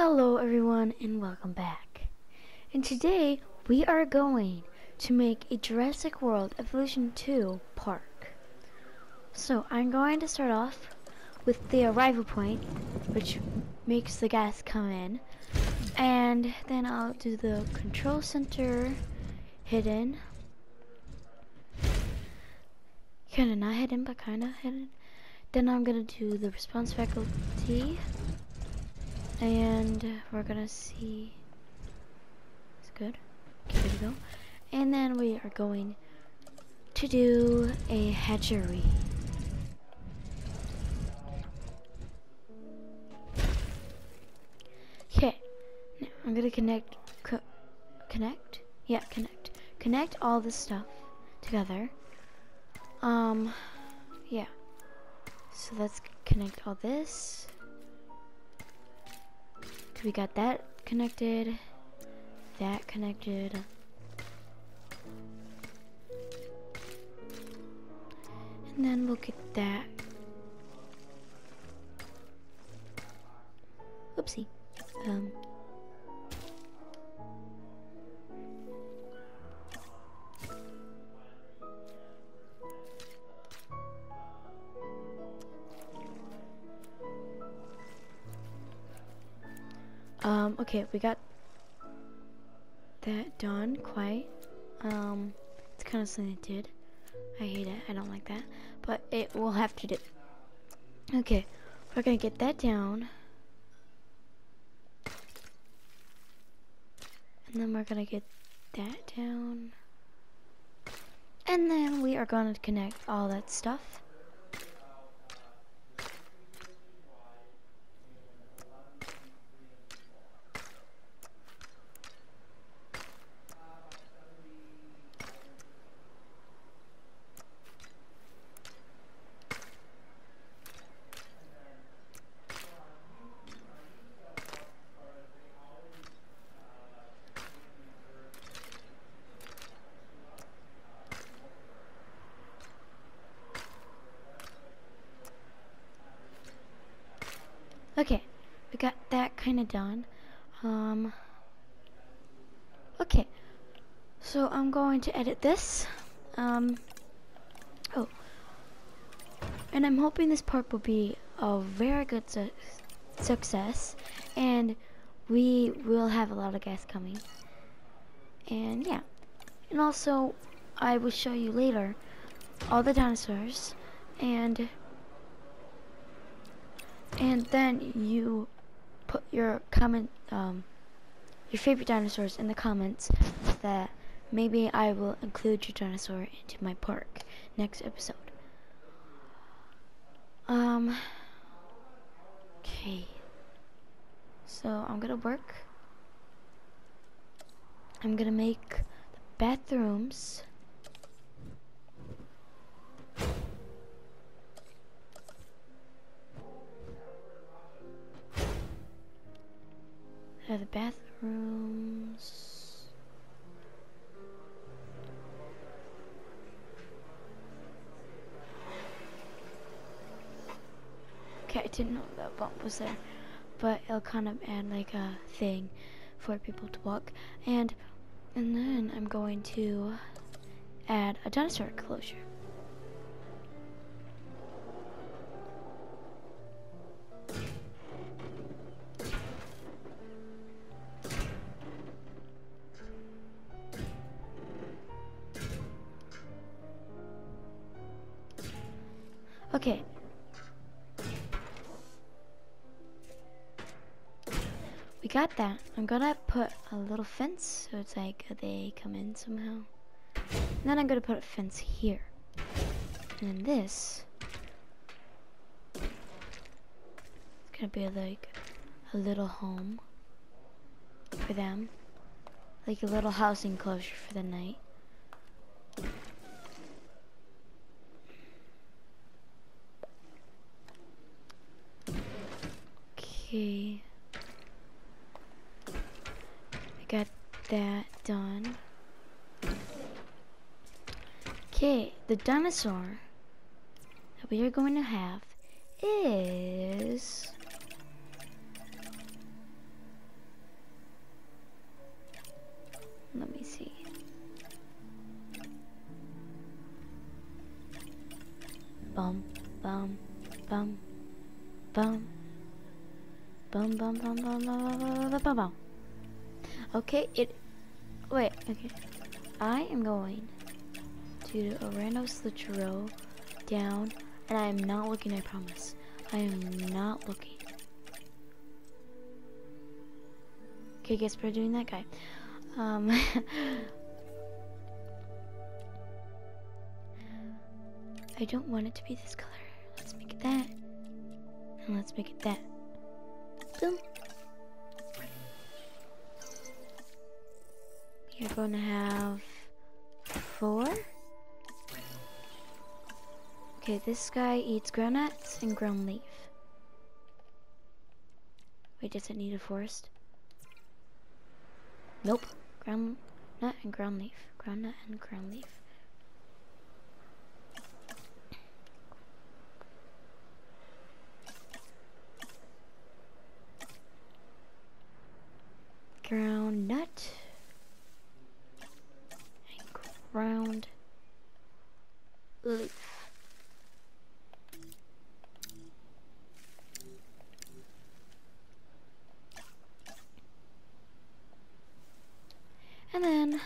Hello everyone and welcome back. And today we are going to make a Jurassic World Evolution 2 park. So I'm going to start off with the arrival point which makes the gas come in and then I'll do the control center hidden kinda not hidden but kinda hidden then I'm gonna do the response faculty and we're gonna see. It's good. There we go. And then we are going to do a hatchery. Okay. Now I'm gonna connect co connect? Yeah connect. Connect all this stuff together. Um yeah. So let's connect all this we got that connected, that connected. And then we'll get that. Oopsie. Um. Um, okay, we got that done quite. Um, it's kind of slanted. I hate it. I don't like that. But it will have to do. Okay, we're gonna get that down. And then we're gonna get that down. And then we are gonna connect all that stuff. Okay, we got that kind of done. Um, okay, so I'm going to edit this. Um, oh, and I'm hoping this part will be a very good su success, and we will have a lot of guests coming. And yeah, and also I will show you later all the dinosaurs and and then you put your comment um, your favorite dinosaurs in the comments that maybe I will include your dinosaur into my park next episode. Um okay. So I'm gonna work. I'm gonna make the bathrooms Uh, the bathrooms. Okay, I didn't know that bump was there, but it'll kind of add like a thing for people to walk. And and then I'm going to add a dinosaur enclosure. Okay. We got that. I'm gonna put a little fence so it's like they come in somehow. And then I'm gonna put a fence here. And then this it's gonna be like a little home for them. Like a little house enclosure for the night. Get that done. Okay, the dinosaur that we are going to have is... Let me see. Bum, bum, bum, bum. Bum, bum, bum, bum, bum, bum, bum, bum, bum. Okay, it, wait, okay. I am going to a random switch row down, and I am not looking, I promise. I am not looking. Okay, guess we're doing that guy. Um, I don't want it to be this color. Let's make it that. And let's make it that. Boom. You're going to have four. Okay, this guy eats ground nuts and ground leaf. Wait, does it need a forest? Nope. Ground nut and ground leaf. Ground nut and ground leaf. Ground nut and ground leaf. And then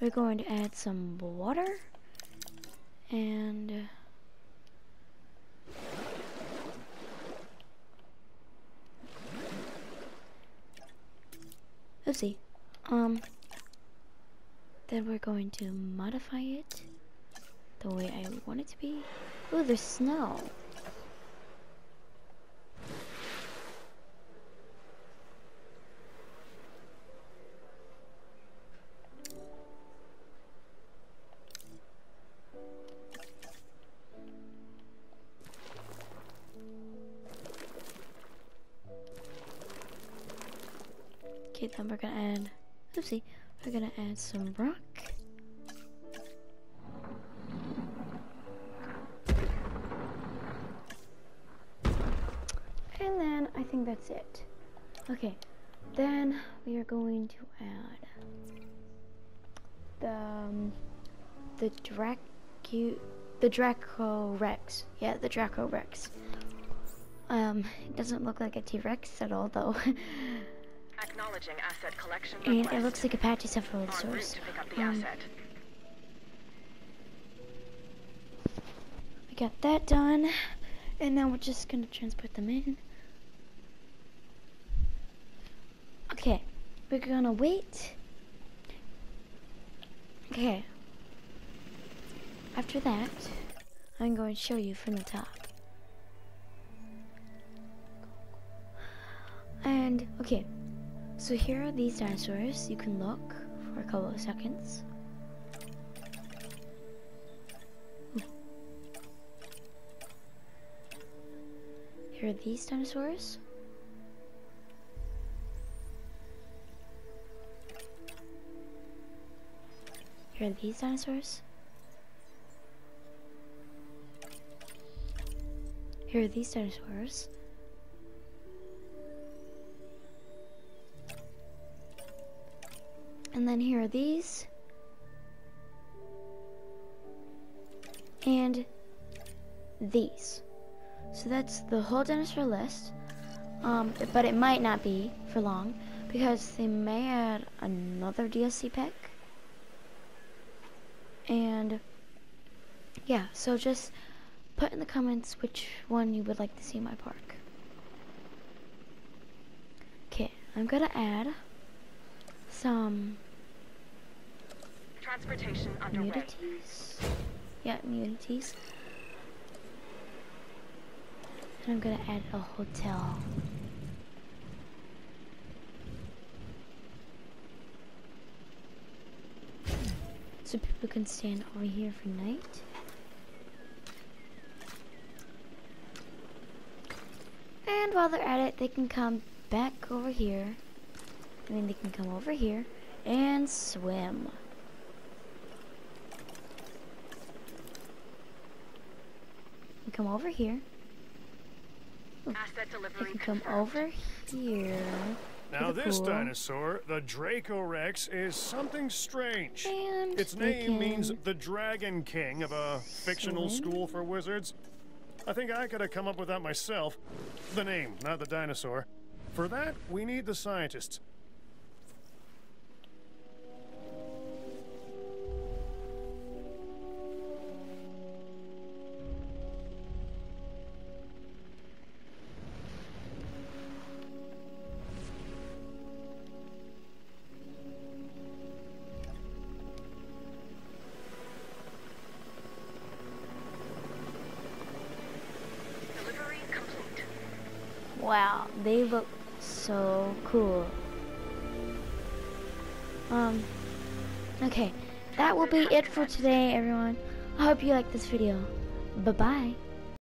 we're going to add some water and oopsie. Um then we're going to modify it the way I want it to be. Oh there's snow Okay, then we're gonna add, oopsie, we're gonna add some rock. And then I think that's it. Okay, then we are going to add the um, the Dracu the Dracorex. Yeah, the Dracorex. Um, it doesn't look like a T-Rex at all though. Acknowledging asset collection and request. it looks like Apache Cephalid En route source. to pick up the Um. We got that done, and now we're just gonna transport them in. Okay, we're gonna wait. Okay. After that, I'm going to show you from the top. And, okay, so here are these dinosaurs. You can look for a couple of seconds. Hmm. Here are these dinosaurs. Here are these dinosaurs. Here are these dinosaurs. And then here are these. And these. So that's the whole dinosaur list. Um, but it might not be for long because they may add another DLC pack. And yeah, so just put in the comments which one you would like to see my park. Okay, I'm gonna add some Transportation underway. immunities. Yeah, immunities. And I'm gonna add a hotel. So people can stand over here for night. And while they're at it, they can come back over here. I mean, they can come over here and swim. And come over here. Asset They can come over here Now this cool. dinosaur, the Dracorex, is something strange. And Its name means the Dragon King of a fictional Swing. school for wizards. I think I could have come up with that myself. The name, not the dinosaur. For that, we need the scientists. Wow, they look so cool. Um, okay, that will be it for today, everyone. I hope you liked this video. Bye-bye.